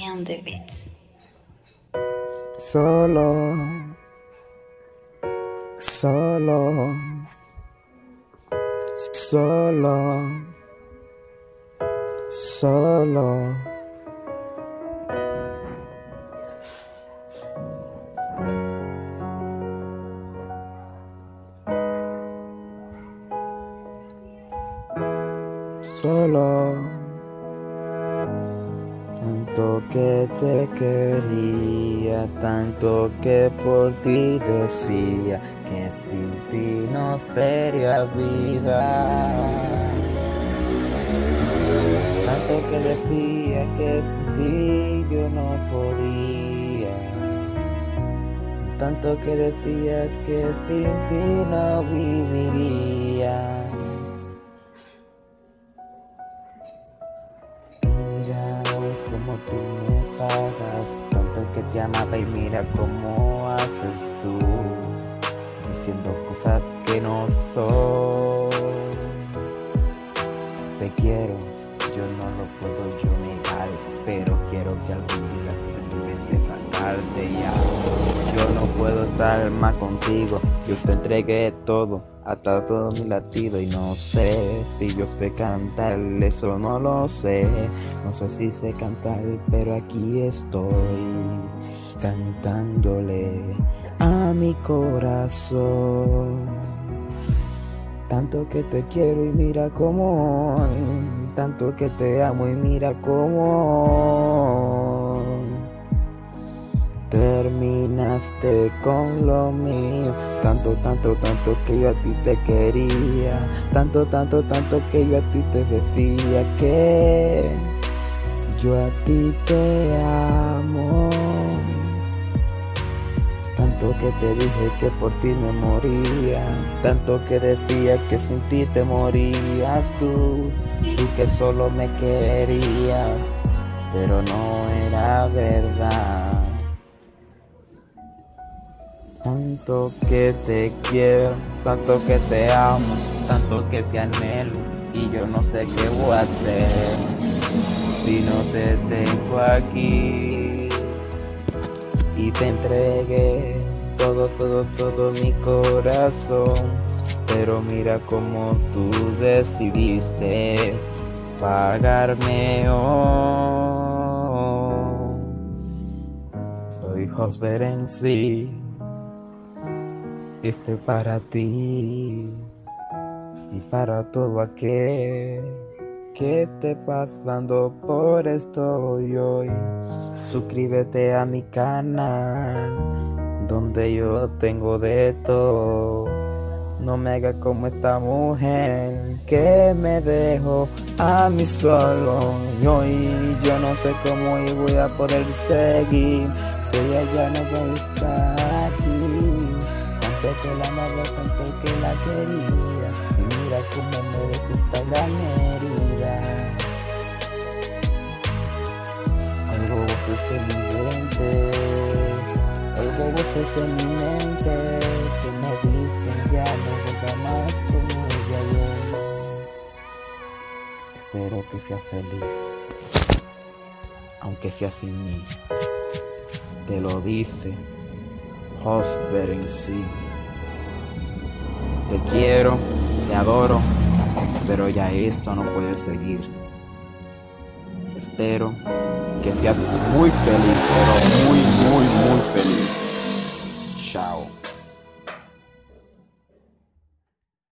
José on the beats. Solo, solo, solo, solo. Solo, tanto que te quería, tanto que por ti decía que sin ti no sería vida. Tanto que decía que sin ti yo no podía. Tanto que decía que sin ti no viviría. Te amaba y mira cómo haces tú, diciendo cosas que no son. Te quiero, yo no lo puedo yo negar, pero quiero que algún día de mi mente sacarte ya. Yo no puedo estar más contigo, yo te entregué todo, hasta todo mi latido y no sé si yo sé cantar, eso no lo sé. No sé si sé cantar, pero aquí estoy cantándole a mi corazón. Tanto que te quiero y mira cómo. Tanto que te amo y mira cómo hoy. Terminaste con lo mío. Tanto, tanto, tanto que yo a ti te quería. Tanto, tanto, tanto que yo a ti te decía que yo a ti te amo. Tanto que te dije que por ti me moría. Tanto que decía que sin ti te morías tú. Y que solo me quería. Pero no era verdad. Tanto que te quiero, tanto que te amo, tanto que te anhelo y yo no sé qué voy a hacer si no te tengo aquí y te entregué todo, todo, todo mi corazón, pero mira cómo tú decidiste pagarme hoy. Soy Hosber en sí este para ti y para todo aquel que esté pasando por esto hoy. Suscríbete a mi canal donde yo tengo de todo. No me hagas como esta mujer que me dejó a mí solo. Y hoy yo no sé cómo y voy a poder seguir si ella ya no va a estar que la amaba, tanto que la quería. Y mira cómo me dejó esta gran herida. Algo voces en mi mente. Algo voces en mi mente. Que me dicen ya no vuelva más con ella yo Espero que sea feliz. Aunque sea sin mí. Te lo dice Hosber en sí te quiero, te adoro, pero ya esto no puede seguir. Espero que seas muy feliz, pero muy, muy, muy feliz. Chao.